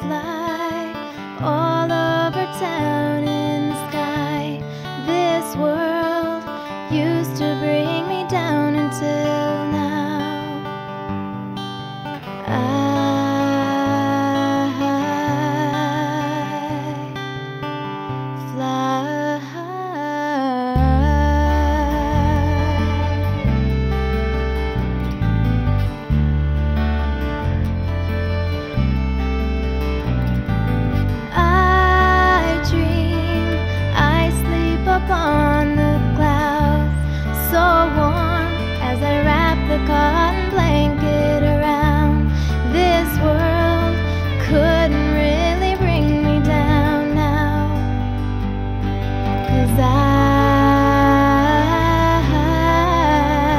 fly all over town in the sky. This world used to bring me down until.